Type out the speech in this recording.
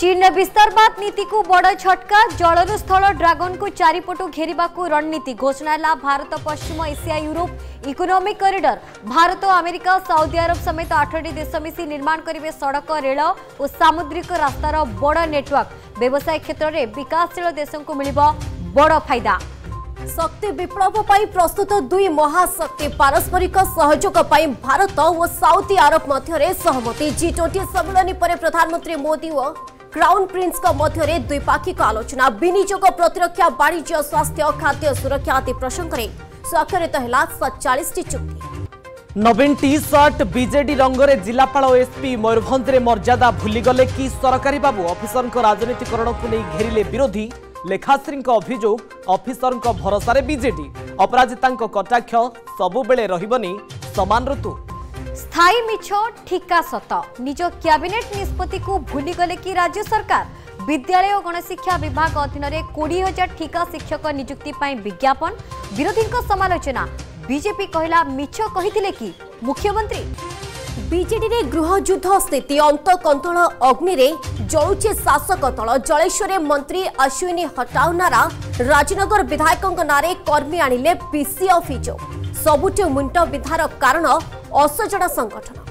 ચીન વિસ્તાર બાદ નીતિકુ બડ છટકા જળરુ સ્થળ ડ્રાગનકુ ચારિપટુ ઘેરવાકુ રણનીતિ ઘોષણા હેલા ભારત પશ્ચિમ Asia Europe economic corridor Bharat America Saudi Arab સમેત આઠટી દેશ મિશી નિર્માણ કરે સડક રેଳ ઓ સામુદ્રિક રાસ્તાર બડ નેટવર્ક વ્યવસાય ક્ષેત્રે વિકાસશીળ દેશકુ મિળિબ બડ ફાયદા શક્તિ વિપ્લવ ପାଇଁ ପ୍ରସ୍ତୁତ ଦୁଇ ମହାଶକ୍ତି ପାରସ୍ପରିକ ସହଯୋଗ ପାଇଁ ଭାରତ ଓ ସାଉଦି ଆରବ ମଧ୍ୟରେ ସହମତି ଜି ଟ୍ୱେଣ୍ଟି ସମ୍ମିଳନୀ ପରେ ପ୍ରଧାନମନ୍ତ୍ରୀ ମୋଦି ଓ କ୍ରାଉନ୍ ପ୍ରିନ୍ସଙ୍କ ମଧ୍ୟରେ ଦ୍ୱିପାକ୍ଷିକ ଆଲୋଚନା ବିନିଯୋଗ ପ୍ରତିରକ୍ଷା ବାଣିଜ୍ୟ ସ୍ୱାସ୍ଥ୍ୟ ଖାଦ୍ୟ ସୁରକ୍ଷା ଆଦି ପ୍ରସଙ୍ଗରେ ସ୍ୱାକ୍ଷରିତ ହେଲା ସତଚାଳିଶଟି ଚୁକ୍ତି ନବୀନ ଟି ସାର୍ଟ ବିଜେଡି ରଙ୍ଗରେ ଜିଲ୍ଲାପାଳ ଓ ଏସ୍ପି ମୟୂରଭଞ୍ଜରେ ମର୍ଯ୍ୟାଦା ଭୁଲିଗଲେ କି ସରକାରୀ ବାବୁ ଅଫିସରଙ୍କ ରାଜନୀତିକରଣକୁ ନେଇ ଘେରିଲେ ବିରୋଧୀ। ଲେଖାଶ୍ରୀଙ୍କ ଅଭିଯୋଗ ଅଫିସରଙ୍କ ଭରସାରେ ବିଜେଡି ଅପରାଜିତାଙ୍କ କଟାକ୍ଷ ସବୁବେଳେ ରହିବନି। ସମାନ ଋତୁ। স্থায়ী মিছ ঠিকা সত নিজ ক্যাবিনেট নিষ্পত্তি ভুলিগলে কি রাজ্য সরকার বিদ্যালয় ও গণশিক্ষা বিভাগ অধীনরে কোড়িয়ে হাজার ঠিকা শিক্ষক নিযুক্তি বিজ্ঞাপন বিরোধী সমালোচনা বিজেপি কহিলা মিছ কহিলে কি মুখ্যমন্ত্রী ବିଜେଡିରେ ଗୃହଯୁଦ୍ଧ ସ୍ଥିତି ଅନ୍ତକନ୍ତଳ ଅଗ୍ନିରେ ଜଳୁଛି ଶାସକ ଦଳ ଜଳେଶ୍ୱରରେ ମନ୍ତ୍ରୀ ଅଶ୍ୱିନୀ ହଟାଉନାରା ରାଜନଗର ବିଧାୟକଙ୍କ ନାଁରେ କର୍ମୀ ଆଣିଲେ ପିସି ଅଫିସ ସବୁଠୁ ମୁଣ୍ଡ ବିଧାର କାରଣ ଅସଜଡ଼ା ସଂଗଠନ